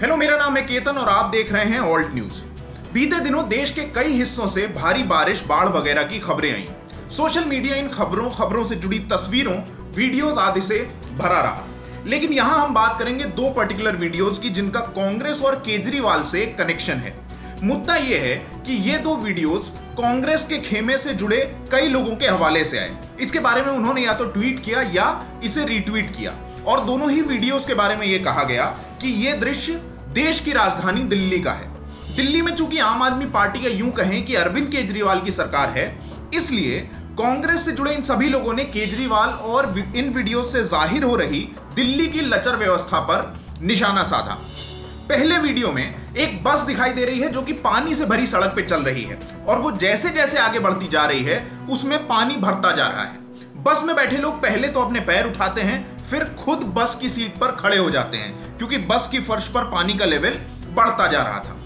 Hello मेरा नाम है केतन और आप देख रहे हैं ऑल्ट न्यूज़ बीते दिनों देश के कई हिस्सों से भारी बारिश, बाढ़ वगैरह की खबरें आई। सोशल मीडिया इन खबरों खबरों से जुड़ी तस्वीरों वीडियोस आदि से भरा रहा। लेकिन यहाँ हम बात करेंगे दो पर्टिकुलर वीडियोस की जिनका कांग्रेस और केजरीवाल से कनेक्शन है। मुद्दा यह है कि ये दो वीडियोस कांग्रेस के खेमे से जुड़े कई लोगों के हवाले से आए। इसके बारे में उन्होंने या तो ट्वीट किया या इसे रीट्वीट किया। और दोनों ही वीडियोस के बारे में यह कहा गया कि यह दृश्य देश की राजधानी दिल्ली का है। दिल्ली में चूँकि आम आदमी पार्टी का यूँ कहें कि अरविंद केजरीवाल की सरकार है, इसलिए कांग्रेस से जुड़े इन सभी लोगों ने केजरीवाल और इन वीडियो से ज़ाहिर हो रही दिल्ली की लचर व्यवस्था पर निशाना साधा। पहले वीडियो में एक बस दिखाई दे रही है जो कि पानी से भरी सड़क पर चल रही है और वो जैसे जैसे आगे बढ़ती जा रही है, उसमें पानी भरता जा रहा है। बस में बैठे लोग पहले तो अपने पैर उठाते हैं फिर खुद बस की सीट पर खड़े हो जाते हैं, क्योंकि बस की फर्श पर पानी का लेवल बढ़ता जा रहा था।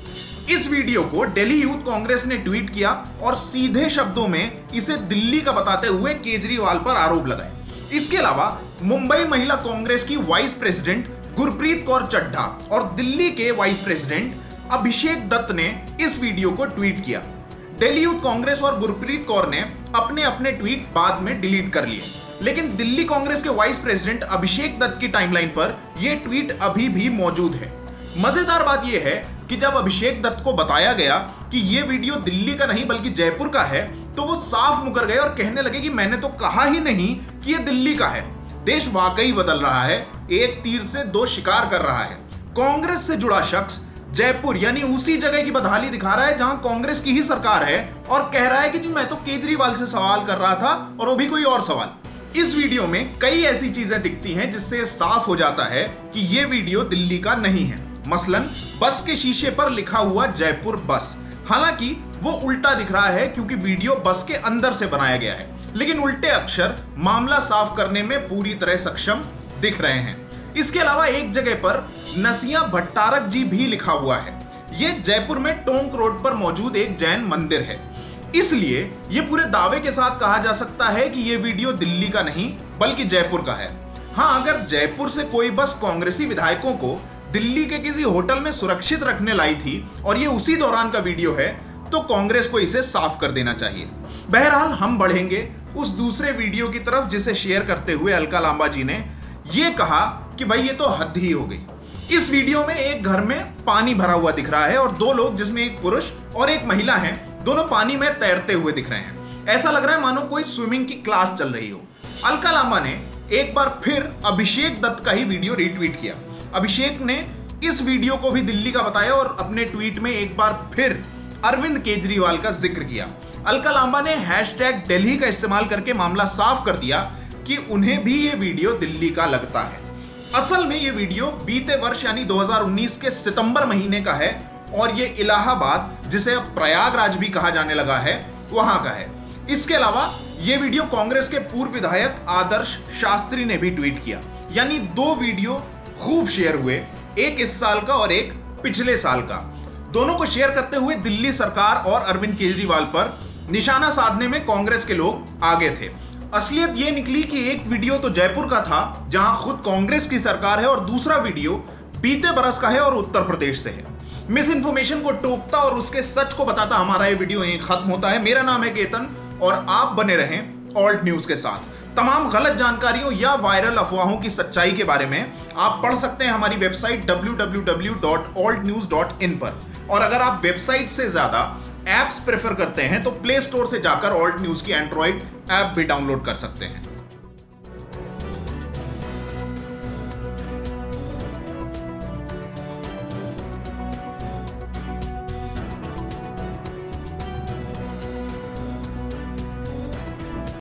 इस वीडियो को दिल्ली यूथ कांग्रेस ने ट्वीट किया और सीधे शब्दों में इसे दिल्ली का बताते हुए केजरीवाल पर आरोप लगाए। इसके अलावा, मुंबई महिला कांग्रेस की वाइस प्रेसिडेंट गुरप्रीत कौर चड्ढा और दिल्ली के वाइस प्रेसिडेंट अभिषेक दत्त ने इस वीडियो को ट्वीट किया। दिल्ली यूथ कांग्रेस और गुरप्रीत कौर ने अपने अपने ट्वीट बाद में डिलीट कर लिए। लेकिन दिल्ली कांग्रेस के वाइस प्रेसिडेंट अभिषेक दत्त की टाइमलाइन पर यह ट्वीट अभी भी मौजूद है। मज़ेदार बात यह है कि जब अभिषेक दत्त को बताया गया कि यह वीडियो दिल्ली का नहीं बल्कि जयपुर का है तो वो साफ़ मुकर गए और कहने लगे कि मैंने तो कहा ही नहीं कि यह दिल्ली का है। देश वाकई बदल रहा है, एक तीर से दो शिकार कर रहा है। कांग्रेस से जुड़ा शख्स जयपुर, यानी उसी जगह की बदहाली दिखा रहा है जहाँ कांग्रेस की ही सरकार है और कह रहा है कि जी मैं तो केजरीवाल से सवाल कर रहा था और वो भी कोई और सवाल। इस वीडियो में कई ऐसी चीज़ें दिखती हैं जिससे साफ़ हो जाता है कि ये वीडियो दिल्ली का नहीं है। मसलन, बस के शीशे पर लिखा हुआ जयपुर बस। हालाँकि, वो उल्टा दिख रहा है क्योंकि वीडियो बस के अंदर से बनाया गया है। लेकिन उल्टे अक्षर, मामला साफ़ करने में पूरी तरह सक्षम दिख रहे हैं। इसके अलावा एक जगह पर नसिया भट्टारक जी भी लिखा हुआ है। यह जयपुर में टोंक रोड पर मौजूद एक जैन मंदिर है। इसलिए यह पूरे दावे के साथ कहा जा सकता है कि यह वीडियो दिल्ली का नहीं, बल्कि जयपुर का है। हाँ अगर जयपुर से कोई बस कांग्रेसी विधायकों को दिल्ली के किसी होटल में सुरक्षित रखने लाई थी और ये उसी दौरान का वीडियो है तो कांग्रेस को इसे साफ़ कर देना चाहिए। बहरहाल, हम बढ़ेंगे उस दूसरे वीडियो की तरफ़, जिसे शेयर करते हुए अलका लांबा जी ने यह कहा कि भाई, ये तो हद ही हो गई। इस वीडियो में एक घर में पानी भरा हुआ दिख रहा है और दो लोग, जिसमें एक पुरुष और एक महिला है दोनों पानी में तैरते हुए दिख रहे हैं। ऐसा लग रहा है मानो कोई स्विमिंग की क्लास चल रही हो। अलका लांबा ने एक बार फिर अभिषेक दत्त का ही वीडियो रिट्वीट किया। अभिषेक ने इस वीडियो को भी दिल्ली का बताया और अपने ट्वीट में एक बार फिर अरविंद केजरीवाल का ज़िक्र किया। अलका लांबा ने हैशटैग दिल्ली का इस्तेमाल करके मामला साफ़ कर दिया कि उन्हें भी ये वीडियो दिल्ली का लगता है। असल में ये वीडियो बीते वर्ष यानी 2019 के सितंबर महीने का है और ये इलाहाबाद, जिसे अब प्रयागराज भी कहा जाने लगा है, वहाँ का है। इसके अलावा, ये वीडियो कांग्रेस के पूर्व विधायक आदर्श शास्त्री ने भी ट्वीट किया। यानी दो वीडियो खूब शेयर हुए, एक इस साल का और एक पिछले साल का। दोनों को शेयर करते हुए दिल्ली सरकार और अरविंद केजरीवाल पर निशाना साधने में कांग्रेस के लोग आगे थे। असलियत ये निकली कि एक वीडियो तो जयपुर का था, जहाँ खुद कांग्रेस की सरकार है और दूसरा वीडियो बीते बरस का है और उत्तर प्रदेश से है। मिस इन्फॉर्मेशन को टोकता और उसके सच को बताता हमारा ये वीडियो यहीं खत्म होता है। मेरा नाम है केतन और आप बने रहें ऑल्ट न्यूज़ के साथ। तमाम गलत जानकारियों या वायरल अफवाहों की सच्चाई के बारे में आप पढ़ सकते हैं हमारी वेबसाइट www.altnews.in पर। और अगर आप वेबसाइट से ज़्यादा एप्स प्रेफर करते हैं तो प्ले स्टोर से जाकर ऑल्ट न्यूज़ की एंड्रॉइड ऐप भी डाउनलोड कर सकते हैं।